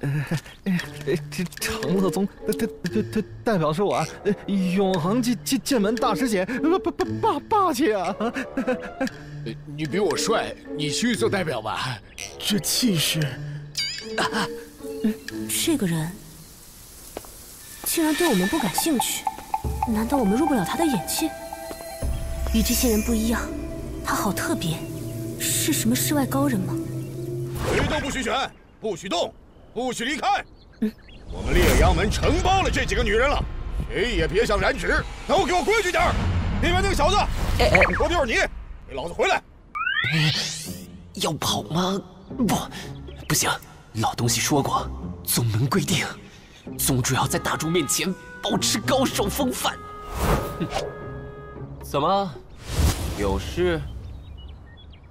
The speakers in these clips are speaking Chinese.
呃，这长乐宗他他他代表是我，永恒剑剑剑门大师姐，霸霸霸霸气啊！你比我帅，你去做代表吧。这气势，这个人竟然对我们不感兴趣，难道我们入不了他的眼界？与这些人不一样，他好特别，是什么世外高人吗？谁都不许选，不许动。不许离开！我们烈阳门承包了这几个女人了，谁也别想染指，都给我规矩点里面那个小子，说的就是你，给老子回来！要跑吗？不，不行。老东西说过，宗门规定，宗主要在大众面前保持高手风范。怎么？有事？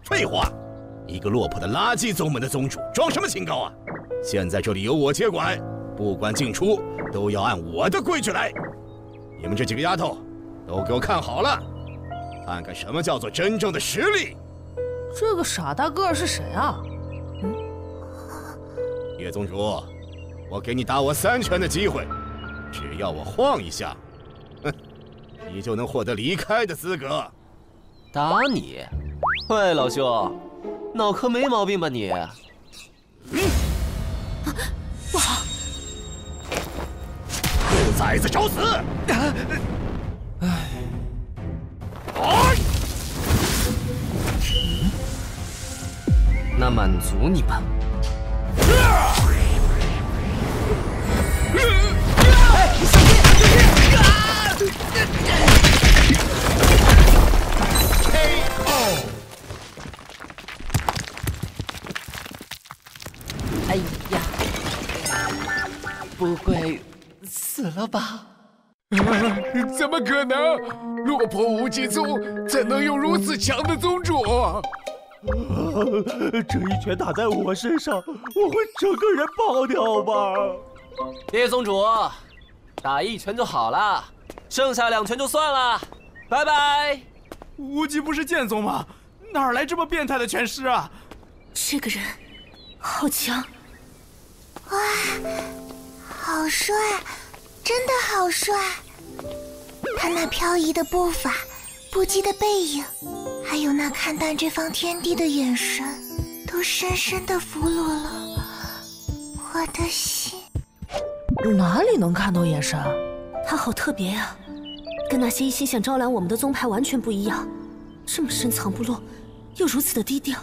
废话。一个落魄的垃圾宗门的宗主，装什么清高啊！现在这里由我接管，不管进出都要按我的规矩来。你们这几个丫头，都给我看好了，看看什么叫做真正的实力。这个傻大个是谁啊？嗯叶宗主，我给你打我三拳的机会，只要我晃一下，哼，你就能获得离开的资格。打你？喂，老兄。脑壳没毛病吧你？不好！兔崽子找死！哎！那满足你吧。哎呀不会死了吧？怎么可能？落魄无极宗怎能有如此强的宗主？这一拳打在我身上，我会整个人爆掉吧？叶宗主，打一拳就好了，剩下两拳就算了。拜拜。无极不是剑宗吗？哪来这么变态的拳师啊？这个人好强！哇！好帅，真的好帅！他那飘逸的步伐，不羁的背影，还有那看淡这方天地的眼神，都深深的俘虏了我的心。哪里能看到眼神？他好特别呀，跟那些一心想招揽我们的宗派完全不一样。这么深藏不露，又如此的低调，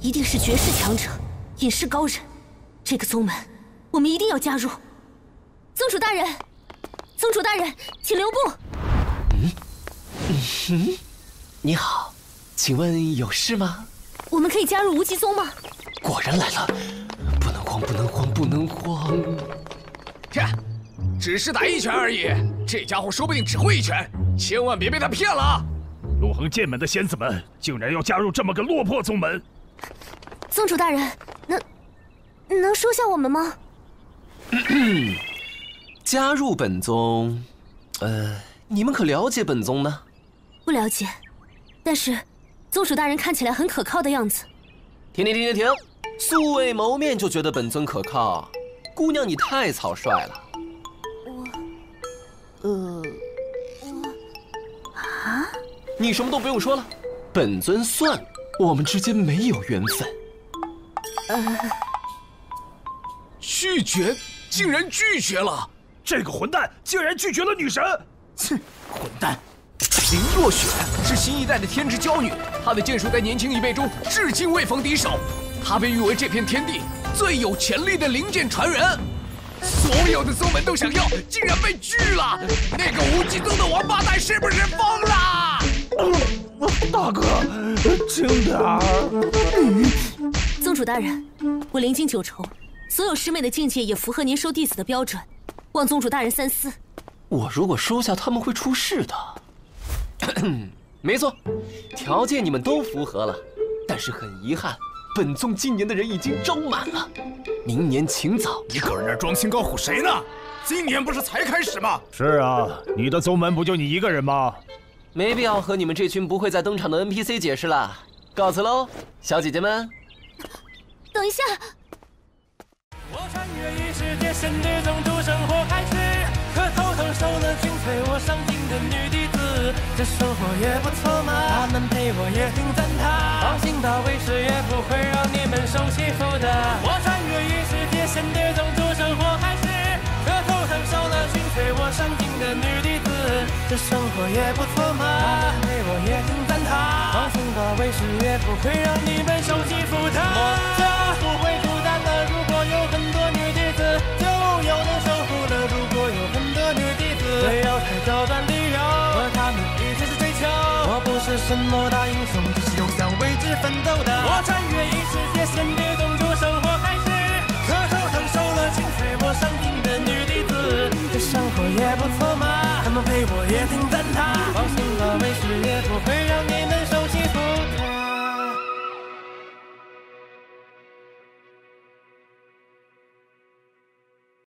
一定是绝世强者，隐世高人。这个宗门，我们一定要加入。宗主大人，宗主大人，请留步。嗯嗯，你好，请问有事吗？我们可以加入无极宗吗？果然来了，不能慌，不能慌，不能慌。切，只是打一拳而已，这家伙说不定只会一拳，千万别被他骗了。陆恒剑门的仙子们竟然要加入这么个落魄宗门。宗主大人，能能收下我们吗？加入本宗，呃，你们可了解本宗呢？不了解，但是宗主大人看起来很可靠的样子。停停停停停！素未谋面就觉得本尊可靠，姑娘你太草率了。我，呃，我，啊？你什么都不用说了，本尊算我们之间没有缘分。呃，拒绝，竟然拒绝了。这个混蛋竟然拒绝了女神！哼，混蛋！林若雪是新一代的天之娇女，她的剑术在年轻一辈中至今未逢敌手，她被誉为这片天地最有潜力的灵剑传人。所有的宗门都想要，竟然被拒了！那个无极宗的王八蛋是不是疯了？大哥，轻点儿！宗主大人，我灵境九重，所有师妹的境界也符合您收弟子的标准。望宗主大人三思。我如果收下他们会出事的。没错，条件你们都符合了，但是很遗憾，本宗今年的人已经招满了，明年请早。你搁那装清高唬谁呢？今年不是才开始吗？是啊，你的宗门不就你一个人吗？没必要和你们这群不会再登场的 NPC 解释了，告辞喽，小姐姐们。等一下。穿越异世界仙女宗主生活开始，可头疼受了精粹我上进的女弟子，这生活也不错嘛，他们陪我也挺赞叹，放心吧，为师也不会让你们受欺负的。我穿越异世界仙女宗主生活开始，可头疼受了精粹我上进的女弟子，这生活也不错嘛，他们陪我也挺赞叹，放心吧，为师也不会让你们受欺负的。什么大英雄，就是有想为之奋斗的。我穿越异世界，先别动手，生活开始。磕头烫手了，请随我上顶的女弟子。这生活也不错嘛，他们陪我也挺赞的。放心吧，没事也不会让你们。